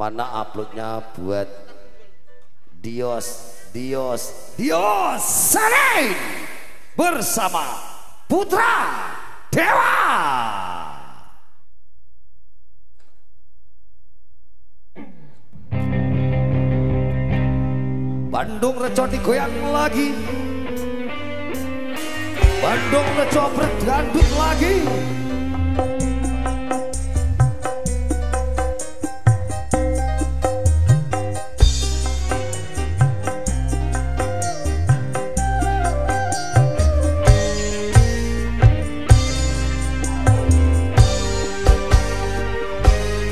mana uploadnya buat Dios Dios Dios Selain bersama Putra Dewa. Bandung Reco digoyang lagi. Bandung Reco bergandut lagi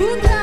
Putra Dewa